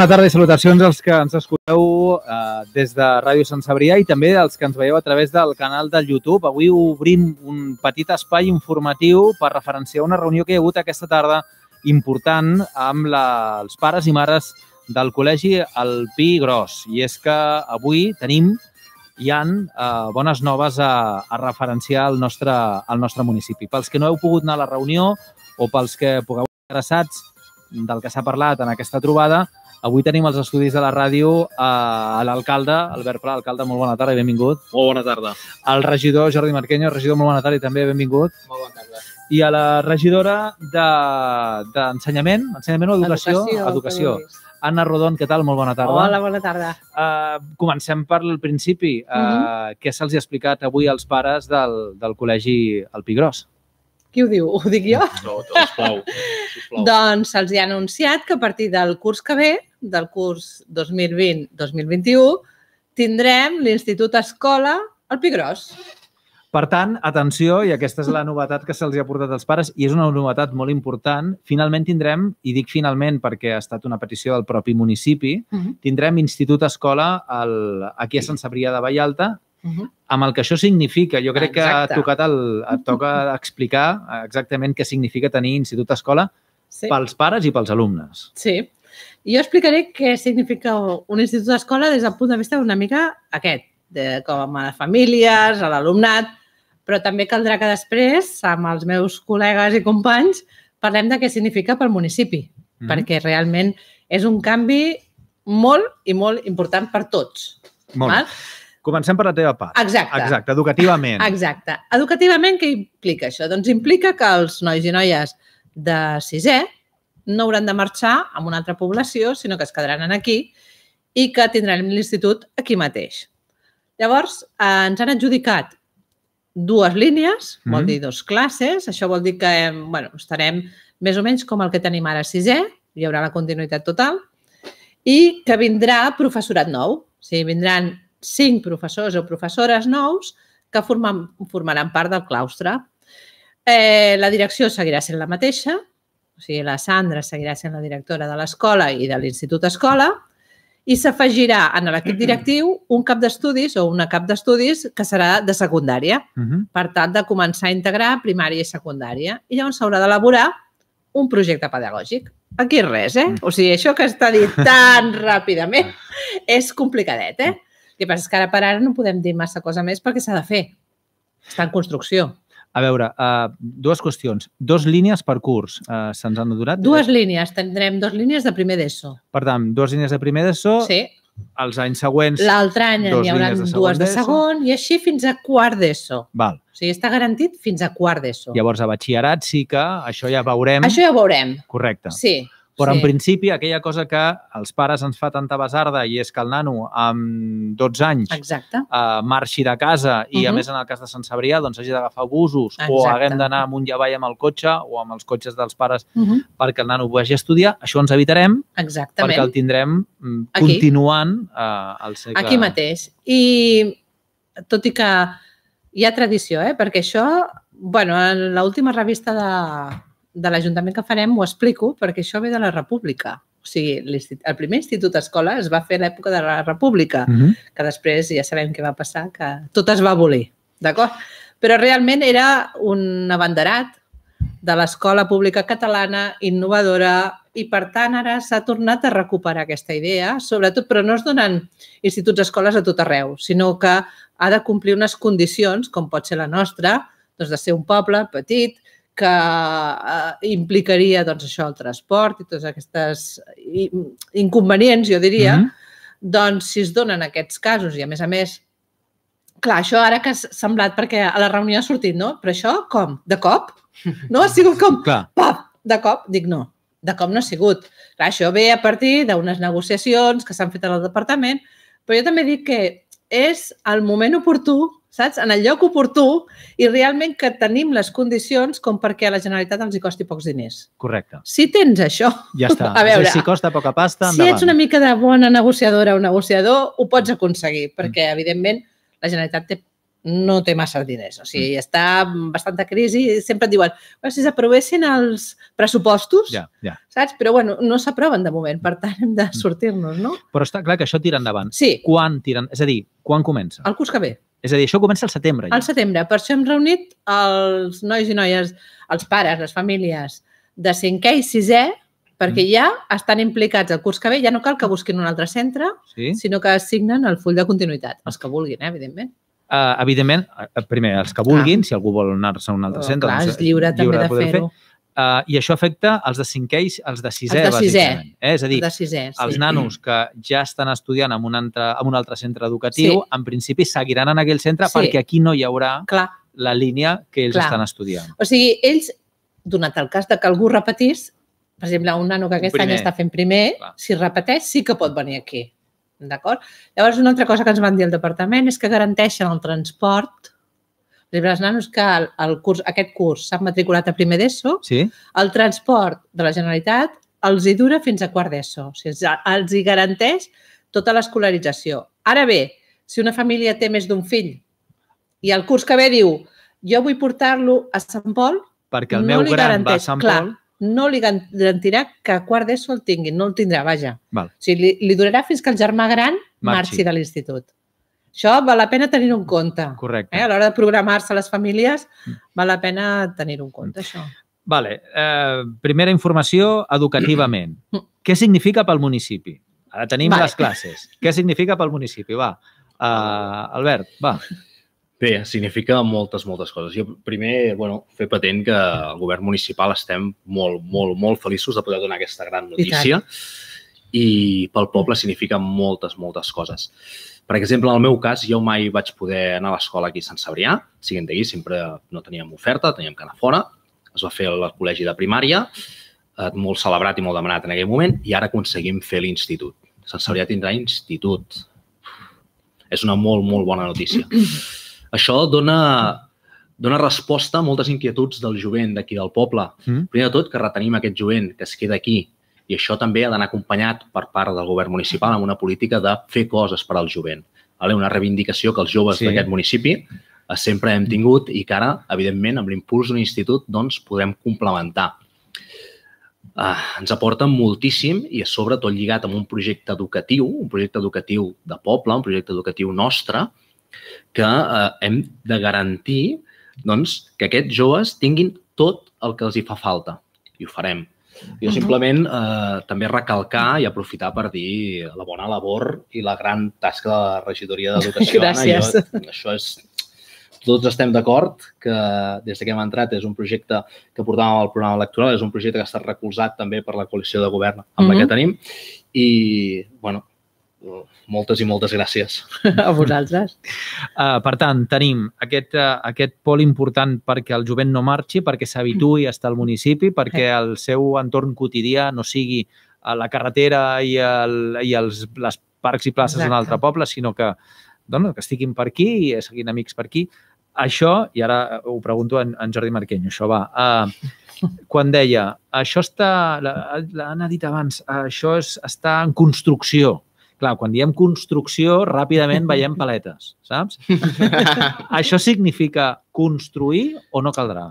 Bona tarda i salutacions als que ens escolteu eh, des de Ràdio Sant Cebrià i també als que ens veieu a través del canal del YouTube. Avui obrim un petit espai informatiu per referenciar una reunió que hi ha hagut aquesta tarda important amb la, els pares i mares del col·legi El Pi Gros. I és que avui tenim, hi han eh, bones noves a, a referenciar al nostre, al nostre municipi. Pels que no heu pogut anar a la reunió o pels que pugueu interessats del que s'ha parlat en aquesta trobada, avui tenim els estudis de la ràdio a, a l'alcalde, Albert Pla. Alcalde, molt bona tarda i benvingut. Molt bona tarda. El regidor Jordi Marqueño, regidor, molt bona tarda i també benvingut. Molt bona tarda. I a la regidora d'Ensenyament, de, Ensenyament o Educació? Educació. Educació. Anna Rodon, què tal? Molt bona tarda. Hola, bona tarda. Uh, comencem per el principi. Uh, uh -huh. Què se'ls ha explicat avui als pares del, del col·legi El Pigros? Qui ho diu? Ho dic jo? No, sisplau. sisplau. Doncs se'ls ha anunciat que a partir del curs que ve, del curs 2020-2021, tindrem l'Institut Escola al Pigros. Per tant, atenció, i aquesta és la novetat que se'ls ha portat als pares, i és una novetat molt important, finalment tindrem, i dic finalment perquè ha estat una petició del propi municipi, Uh -huh. tindrem Institut Escola al, aquí a Sant Cebrià de Vallalta, Uh -huh. amb el que això significa. Jo crec Exacte. que ha tocat el, et toca explicar exactament què significa tenir Institut Escola Sí. pels pares i pels alumnes. sí. Jo explicaré què significa un institut d'escola des del punt de vista una mica aquest, de, com a les famílies, a l'alumnat, però també caldrà que després, amb els meus col·legues i companys, parlem de què significa pel municipi, Mhm. perquè realment és un canvi molt i molt important per tots. Molt. Val? Comencem per la teva part. Exacte. Exacte, educativament. Exacte. Educativament, què implica això? Doncs implica que els nois i noies de sisè no hauran de marxar a una altra població, sinó que es quedaran aquí i que tindran l'institut aquí mateix. Llavors, eh, ens han adjudicat dues línies, vol Mhm. dir dos classes. Això vol dir que eh, bueno, estarem més o menys com el que tenim ara a sisè, hi haurà la continuïtat total, i que vindrà professorat nou. O sigui, vindran cinc professors o professores nous que forman, formaran part del claustre. Eh, la direcció seguirà sent la mateixa, o sigui, la Sandra seguirà sent la directora de l'escola i de l'Institut Escola, i s'afegirà en l'equip directiu un cap d'estudis o una cap d'estudis que serà de secundària, Uh -huh. per tal de començar a integrar primària i secundària. I llavors s'haurà d'elaborar un projecte pedagògic. Aquí res, eh? O sigui, això que està dit tan ràpidament és complicadet, eh? El que passa és que ara per ara no podem dir massa cosa més perquè s'ha de fer. Està en construcció. A veure, uh, dues qüestions. Dos línies per curs uh, se'ns han donat. Dues línies. Tindrem dues línies de primer d'ESO. Per tant, dues línies de primer d'ESO. Sí. Els anys següents... L'altre any hi haurà de dues de segon i així fins a quart d'ESO. Val. O sigui, està garantit fins a quart d'ESO. Llavors, a batxillerat sí que això ja veurem. Això ja ho veurem. Correcte. Sí. Però, sí. en principi, aquella cosa que als pares ens fa tanta basarda i és que el nano amb 12 anys Exacte. uh, marxi de casa i, a Mhm. més, en el cas de Sant Cebrià, doncs hagi d'agafar busos o Exacte. haguem d'anar amunt i avall amb el cotxe o amb els cotxes dels pares Uh -huh. perquè el nano vagi a estudiar, això ens evitarem Exactament. perquè el tindrem mm, Aquí. continuant uh, al segle... Aquí mateix. I tot i que hi ha tradició, eh? perquè això, bueno, en l'última revista de, de l'Ajuntament que farem ho explico, perquè això ve de la República. O sigui, el primer institut escola es va fer a l'època de la República, Mm -hmm. que després ja sabem què va passar, que tot es va abolir, d'acord? Però realment era un abanderat de l'escola pública catalana, innovadora, i per tant ara s'ha tornat a recuperar aquesta idea, sobretot, però no es donen instituts escoles a tot arreu, sinó que ha de complir unes condicions, com pot ser la nostra, doncs de ser un poble petit, que eh, implicaria doncs, això, el transport i tots aquests i- inconvenients, jo diria, Mhm. doncs si es donen aquests casos i a més a més clar, això ara que ha semblat perquè a la reunió ha sortit, no? Però això com? De cop? No? Ha sigut com Clar, pap, de cop? Dic no, de cop no ha sigut. Clar, això ve a partir d'unes negociacions que s'han fet al departament, però jo també dic que és el moment oportú, saps? En el lloc oportú i realment que tenim les condicions com perquè a la Generalitat els hi costi pocs diners. correcte. Si tens això, Ja està. A veure, si costa poca pasta, si endavant. ets una mica de bona negociadora o negociador, ho pots aconseguir, perquè, evidentment, la Generalitat té no té massa diners. O sigui, està en bastanta crisi i sempre et diuen bueno, si s'aprovessin els pressupostos, Ja, ja. saps? Però bueno, no s'aproven de moment, per tant hem de Mm. sortir-nos, no? Però està clar que això tira endavant. Sí, Quan tiren? És a dir, quan comença? el curs que ve. És a dir, això comença al setembre. Ja. Al setembre. Per això hem reunit els nois i noies, els pares, les famílies de cinquè i sisè, perquè Mm. ja estan implicats el curs que ve. Ja no cal que busquin un altre centre, Sí? sinó que assignen el full de continuïtat. Els que vulguin, eh, evidentment. Uh, evidentment, uh, primer, els que vulguin, si algú vol anar-se a un altre Oh, centre, clar, doncs, és lliure, també de poder fer-ho. Uh, I això afecta els de cinquè i els de sisè, Els de sisè. Eh? És a dir, de sisè. els sí. nanos que ja estan estudiant en un, altre, en un altre centre educatiu, Sí. en principi seguiran en aquell centre Sí. perquè aquí no hi haurà Clar. la línia que ells Clar. estan estudiant. O sigui, ells, donat el cas de que algú repetís, per exemple, un nano que aquest primer. any està fent primer, Clar. si repeteix, sí que pot venir aquí. D'acord? Llavors, una altra cosa que ens van dir al departament és que garanteixen el transport. Els nanos que el, el curs, aquest curs s'han matriculat a primer d'ESO, Sí? el transport de la Generalitat els hi dura fins a quart d'ESO. O sigui, els- els hi garanteix tota l'escolarització. Ara bé, si una família té més d'un fill i el curs que ve diu jo vull portar-lo a Sant Pol, Perquè el no meu gran va a Sant clar, Pol... no li garantirà que a quart d'ESO el tingui, no el tindrà, vaja. Val. O sigui, li, li durarà fins que el germà gran Marxi. marxi, de l'institut. Això val la pena tenir-ho en compte. Correcte. Eh? A l'hora de programar-se les famílies, Mm. val la pena tenir-ho en compte, això. Vale. Eh, primera informació educativament. Mm. Què significa pel municipi? Ara tenim Vale. les classes. Què significa pel municipi? Va. Uh, Albert, va. Bé, significa moltes, moltes coses. Jo, primer, bueno, fer patent que el govern municipal estem molt, molt, molt feliços de poder donar aquesta gran notícia i pel poble significa moltes, moltes coses. Per exemple, en el meu cas, jo mai vaig poder anar a l'escola aquí a Sant Cebrià, siguent d'aquí, sempre no teníem oferta, teníem que anar fora. Es va fer al col·legi de primària, eh, molt celebrat i molt demanat en aquell moment, i ara aconseguim fer l'institut. Sant Cebrià tindrà institut. És una molt, molt bona notícia. Això dona, dona resposta a moltes inquietuds del jovent d'aquí del poble. Mm. Primer de tot, que retenim aquest jovent que es queda aquí i això també ha d'anar acompanyat per part del govern municipal amb una política de fer coses per al jovent. Vale? Una reivindicació que els joves Sí. d'aquest municipi eh, sempre hem tingut i que ara, evidentment, amb l'impuls d'un institut, doncs, podem complementar. Uh, ens aporta moltíssim i a sobre tot lligat amb un projecte educatiu, un projecte educatiu de poble, un projecte educatiu nostre, que uh, hem de garantir doncs, que aquests joves tinguin tot el que els hi fa falta. I ho farem. Jo simplement eh, també recalcar i aprofitar per dir la bona labor i la gran tasca de la regidoria d'Educació. Gràcies. Jo, això és... Tots estem d'acord que des que hem entrat és un projecte que portàvem al programa electoral, és un projecte que ha estat recolzat també per la coalició de govern amb la Mhm. que tenim i, bueno, moltes i moltes gràcies. A vosaltres. Uh, per tant, tenim aquest, uh, aquest pol important perquè el jovent no marxi, perquè s'habituï a estar al municipi, perquè el seu entorn quotidià no sigui a la carretera i, el, i els, les parcs i places d'un altre poble, sinó que, doncs, que estiguin per aquí i seguin amics per aquí. Això, i ara ho pregunto en, en Jordi Marqueny, això va. Uh, quan deia, això està, la- l'Anna ha dit abans, això és, està en construcció. Clar, quan diem construcció, ràpidament veiem paletes, saps? Això significa construir o no caldrà?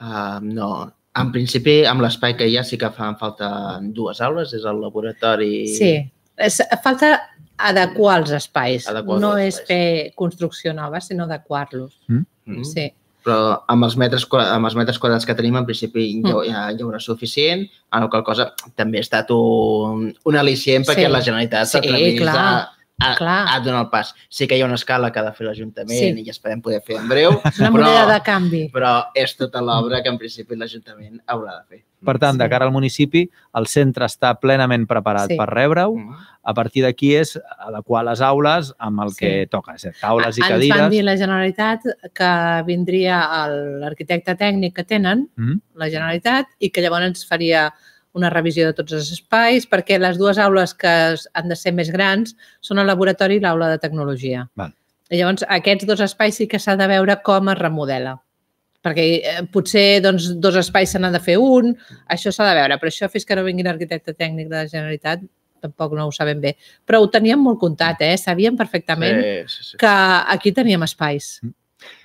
Uh, no. En principi, amb l'espai que hi ha sí que fan falta dues aules, és el laboratori... Sí. És, falta adequar els espais. Adequar els no és espais. fer construcció nova, sinó adequar-los. Mm. Sí. Però amb els metres, amb els metres quadrats que tenim, en principi Mm. hi, ha- hi haurà suficient, en la qual cosa també ha estat un, un al·licient perquè Sí. la Generalitat Sí, s'atrevís clar. a, a, Clar. a donar el pas. Sí que hi ha una escala que ha de fer l'Ajuntament Sí. i esperem poder fer en breu, una Però- moneda de canvi. però és tota l'obra que en principi l'Ajuntament haurà de fer. Per tant, de Sí. cara al municipi, el centre està plenament preparat Sí. per rebre-ho. Mm. A partir d'aquí és adequar les aules amb el Sí. que toca, és taules i Ens cadires. van dir la Generalitat que vindria l'arquitecte tècnic que tenen, Mm? la Generalitat, i que llavors ens faria una revisió de tots els espais, perquè les dues aules que han de ser més grans són el laboratori i l'aula de tecnologia. Val. I llavors, aquests dos espais sí que s'ha de veure com es remodela. Perquè eh, potser doncs, dos espais se n'ha de fer un, això s'ha de veure, però això fins que no vingui l'arquitecte tècnic de la Generalitat tampoc no ho sabem bé. Però ho teníem molt comptat, eh? Sabíem perfectament Sí, sí, sí. que aquí teníem espais.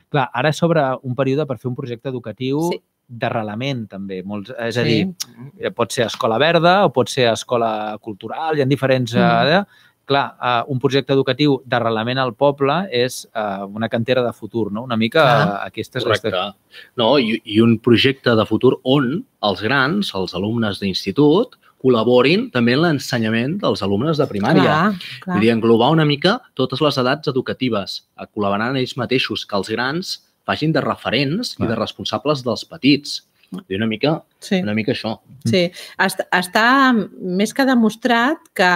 Clar, ara s'obre un període per fer un projecte educatiu Sí. D'arrelament, també. Molts, és a Sí. dir, eh, pot ser escola verda o pot ser escola cultural, hi ha diferents... Mm. Eh, clar, eh, un projecte educatiu d'arrelament al poble és eh, una cantera de futur, no? Una mica Clar. eh, aquesta és Correcte. No, i, I un projecte de futur on els grans, els alumnes d'institut, col·laborin també en l'ensenyament dels alumnes de primària. Clar, clar. Vull dir, englobar una mica totes les edats educatives, a col·laborar ells mateixos, que els grans facin de referents Clar. i de responsables dels petits. Dir, una mica, Sí. una mica això. Sí, està, està més que demostrat que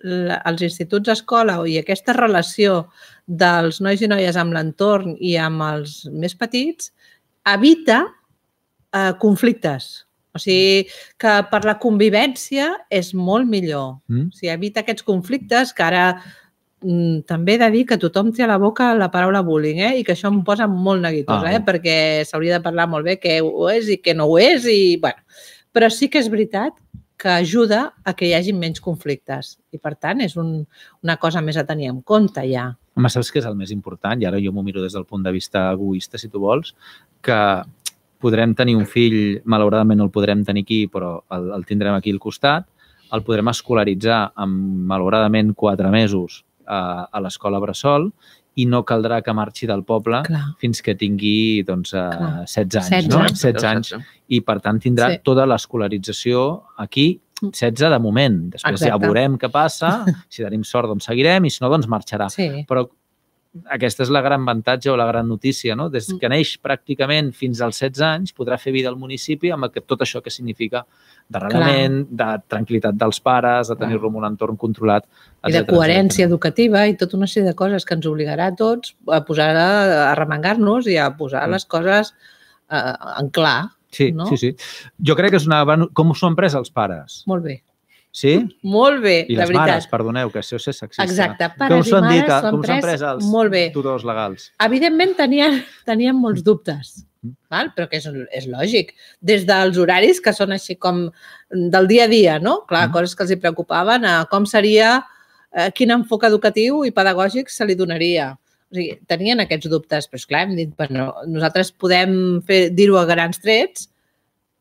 la- els instituts escola i aquesta relació dels nois i noies amb l'entorn i amb els més petits evita eh, conflictes. O sigui, que per la convivència és molt millor. Mm? O sigui, evita aquests conflictes que ara també he de dir que tothom té a la boca la paraula bullying, eh? I que això em posa molt neguitós, Ah. eh? Perquè s'hauria de parlar molt bé què ho és i què no ho és i, bueno. Però sí que és veritat que ajuda a que hi hagi menys conflictes. I, per tant, és un, una cosa més a tenir en compte ja. Home, saps què és el més important? I ara jo m'ho miro des del punt de vista egoista, si tu vols, que podrem tenir un fill, malauradament no el podrem tenir aquí, però el, el tindrem aquí al costat, el podrem escolaritzar amb, malauradament, quatre mesos a, a l'escola Bressol i no caldrà que marxi del poble Clar. fins que tingui doncs, eh, Clar. 16 anys. 16 no? anys. 16 anys. I, per tant, tindrà Sí. tota l'escolarització aquí 16 de moment. Després ja Exacte. veurem què passa. Si tenim sort, doncs seguirem i si no, doncs marxarà. Sí. Però aquesta és la gran avantatge o la gran notícia, no? Des Mm. que neix pràcticament fins als 16 anys podrà fer vida al municipi amb tot això que significa d'arrelament, de tranquil·litat dels pares, de tenir-lo en un entorn controlat, I de coherència etcètera. educativa i tota una sèrie de coses que ens obligarà a tots a posar a, a remengar-nos i a posar Mm. les coses eh, en clar. Sí, no? sí, sí. Jo crec que és una... Com s'ho han pres els pares? Molt bé. Sí? Molt bé, I les veritat. mares, perdoneu, que això és sexista. Exacte. Com Pares i han dit? mares s'ho han Com s'han pres els molt bé. tutors legals? Evidentment tenien, tenien molts dubtes, Mm. val? però que és, és lògic. Des dels horaris que són així com del dia a dia, no? Clar, Mm. coses que els hi preocupaven, a com seria, eh, quin enfoc educatiu i pedagògic se li donaria. O sigui, tenien aquests dubtes, però esclar, hem dit, bueno, nosaltres podem dir-ho a grans trets,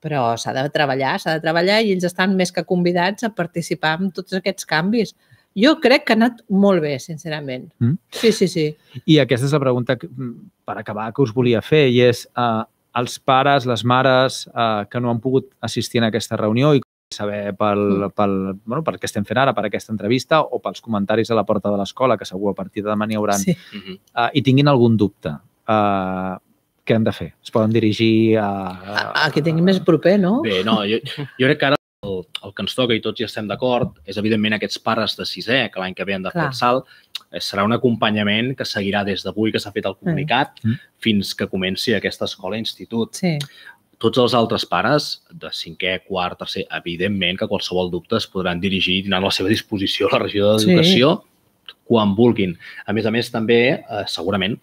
però s'ha de treballar, s'ha de treballar i ells estan més que convidats a participar en tots aquests canvis. Jo crec que ha anat molt bé, sincerament. Mm. Sí, sí, sí. I aquesta és la pregunta que, mm, per acabar que us volia fer i és uh, els pares, les mares uh, que no han pogut assistir a aquesta reunió i saber pel, Mm. pel, bueno, per què estem fent ara, per aquesta entrevista o pels comentaris a la porta de l'escola, que segur a partir de demà n'hi hauran, sí. Uh -huh. uh, i tinguin algun dubte. Uh, què han de fer? Es poden dirigir a... A, a qui tingui més proper, no? Bé, no, jo, jo crec que ara el, el que ens toca, i tots hi estem d'acord, és evidentment aquests pares de sisè, que l'any que ve han de fer el salt, eh, serà un acompanyament que seguirà des d'avui que s'ha fet el comunicat Mm. fins que comenci aquesta escola-institut. Sí, Tots els altres pares, de cinquè, quart, tercer, evidentment que qualsevol dubte es podran dirigir i a la seva disposició a la regió d'Educació quan vulguin. A més a més, també, eh, segurament,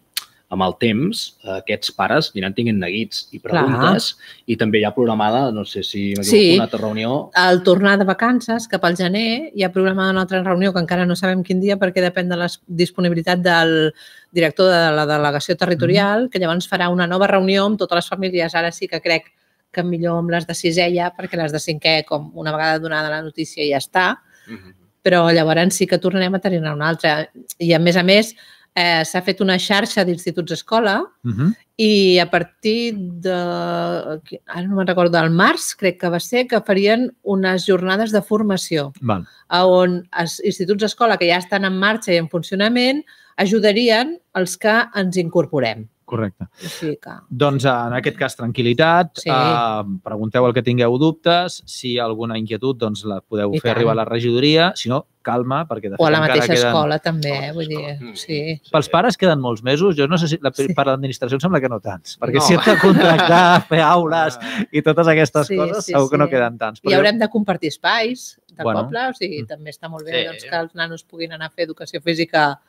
amb el temps, eh, aquests pares aniran tinguent neguits i preguntes i també hi ha programada, no sé si m'equivoco, Sí. una altra reunió al tornar de vacances, cap al gener, hi ha programada una altra reunió que encara no sabem quin dia perquè depèn de la disponibilitat del director de la delegació territorial, que llavors farà una nova reunió amb totes les famílies. Ara sí que crec que millor amb les de sisè ja, perquè les de cinquè, com una vegada donada la notícia, ja està. Mhm. Però llavors sí que tornarem a tenir una altra. I a més a més, eh, s'ha fet una xarxa d'instituts escola Uh -huh. i a partir de, ara no me'n recordo, del març, crec que va ser, que farien unes jornades de formació Val. a on els instituts d'escola que ja estan en marxa i en funcionament ajudarien els que ens incorporem. Correcte. O sigui que... Doncs en aquest cas, tranquil·litat. Sí. Uh, pregunteu el que tingueu dubtes. Si hi ha alguna inquietud, doncs la podeu I fer tant. arribar a la regidoria. Si no, calma, perquè de fet O a la mateixa queden... escola també, eh? Vull dir, escola. sí. Pels pares queden molts mesos. Jo no sé si la, Sí. per l'administració em sembla que no tants. Perquè No. si hem de contractar, fer aules i totes aquestes Sí, coses, sí, segur que no sí. queden tants. I haurem de compartir espais del Bueno. poble, o sigui, Mm. també està molt bé Sí. doncs, que els nanos puguin anar a fer educació física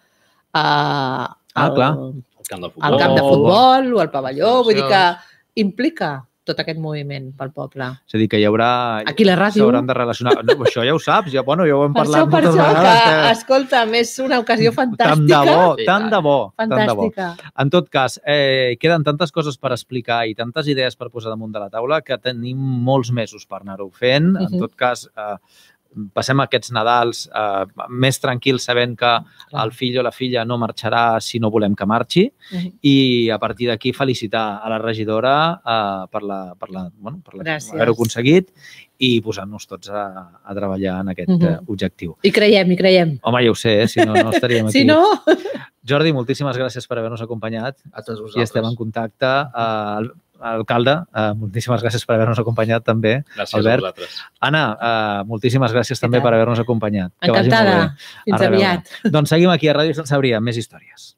a, Ah, clar. Camp de futbol. al camp de futbol o al pavelló, vull dir que implica tot aquest moviment pel poble. És a dir, que hi haurà... Aquí la ràdio. S'hauran de relacionar... No, això ja ho saps, ja, bueno, ja ho hem Per parlat això, per moltes això, que, vegades. escolta, és una ocasió Tant fantàstica. de bo, Sí, tant de bo, tant de bo. Fantàstica. En tot cas, eh, queden tantes coses per explicar i tantes idees per posar damunt de la taula que tenim molts mesos per anar-ho fent. En Mhm. tot cas, eh, passem aquests Nadals eh, més tranquils sabent que el fill o la filla no marxarà si no volem que marxi Mhm. i a partir d'aquí felicitar a la regidora eh, per la, per la, bueno, per haver-ho aconseguit i posar-nos tots a, a treballar en aquest Mhm. eh, objectiu. I creiem, i creiem. Home, ja ho sé, eh? si no, no estaríem aquí. Si no, Jordi, moltíssimes gràcies per haver-nos acompanyat A tots i vosaltres. estem en contacte. Uh, alcalde, uh, moltíssimes gràcies per haver-nos acompanyat també. Gràcies Albert. a vosaltres. Anna, uh, moltíssimes gràcies també per haver-nos acompanyat. Que vagi molt encantada. bé. Fins aviat. Doncs seguim aquí a Ràdio Sant Sabria amb més històries.